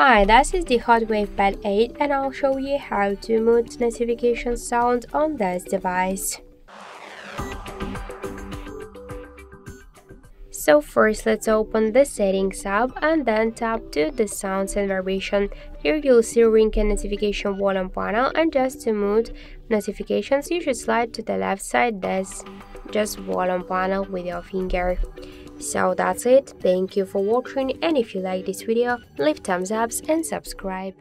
Hi, this is the HOTWAV Pad 8 and I'll show you how to mute notification sound on this device. So first let's open the settings app and then tap to the sounds and vibration. Here you'll see ring and notification volume panel and just to mute notifications you should slide to the left side this just volume panel with your finger. So that's it, thank you for watching and if you like this video, leave thumbs ups and subscribe.